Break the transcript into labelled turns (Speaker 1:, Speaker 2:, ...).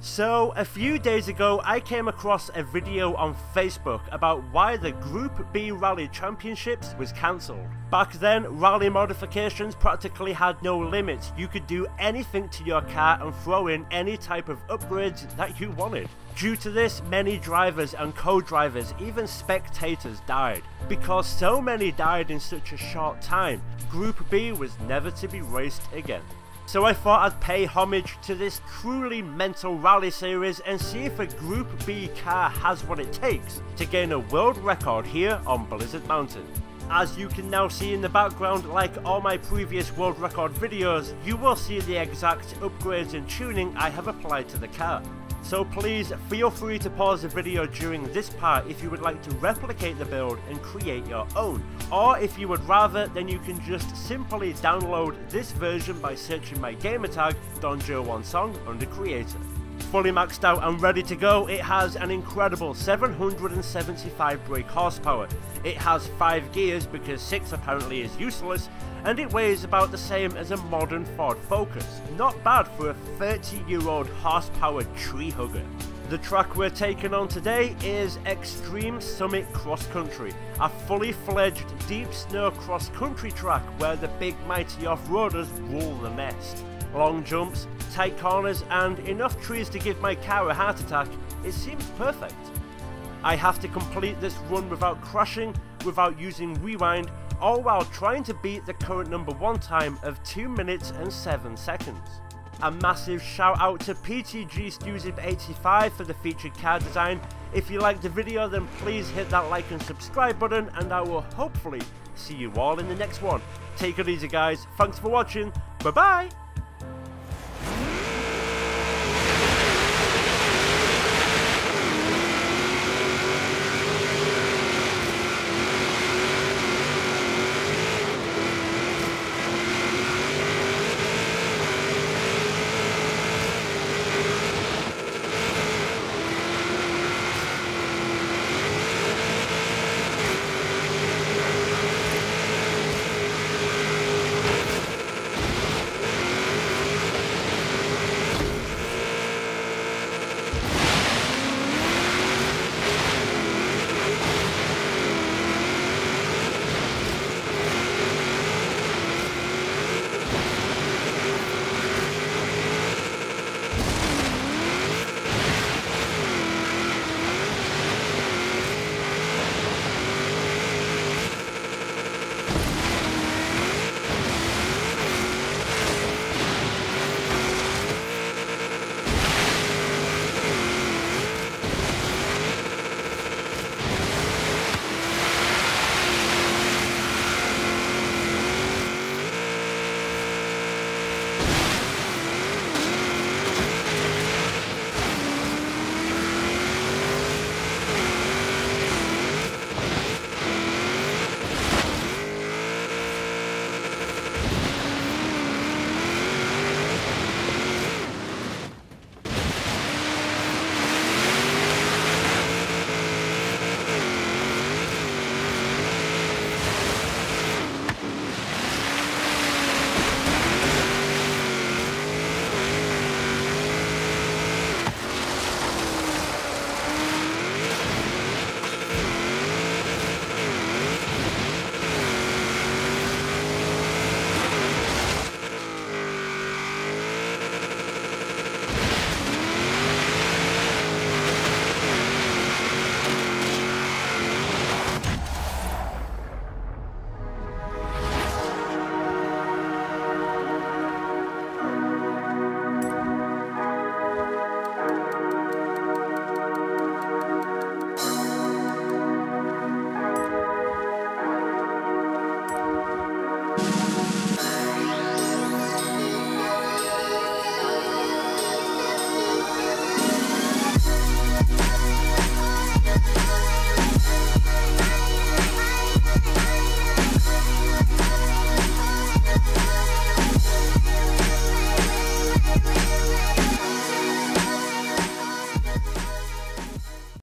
Speaker 1: So, a few days ago, I came across a video on Facebook about why the Group B Rally Championships was cancelled. Back then, rally modifications practically had no limits. You could do anything to your car and throw in any type of upgrades that you wanted. Due to this, many drivers and co-drivers, even spectators died. Because so many died in such a short time, Group B was never to be raced again. So I thought I'd pay homage to this truly mental rally series and see if a Group B car has what it takes to gain a world record here on Blizzard Mountain. As you can now see in the background, like all my previous world record videos, you will see the exact upgrades and tuning I have applied to the car. So please feel free to pause the video during this part if you would like to replicate the build and create your own. Or if you would rather, then you can just simply download this version by searching my gamertag Don Joewon Song under creator. Fully maxed out and ready to go, it has an incredible 775 brake horsepower. It has 5 gears because 6 apparently is useless, and it weighs about the same as a modern Ford Focus. Not bad for a 30 year old horsepower tree hugger. The track we're taking on today is Extreme Summit Cross Country, a fully fledged deep snow cross country track where the big mighty off-roaders rule the nest. Long jumps, tight corners and enough trees to give my car a heart attack, it seems perfect. I have to complete this run without crashing, without using rewind, all while trying to beat the current number one time of 2 minutes and 7 seconds. A massive shout out to PTG Stuzip 85 for the featured car design. If you liked the video then please hit that like and subscribe button and I will hopefully see you all in the next one. Take it easy guys, thanks for watching, bye bye!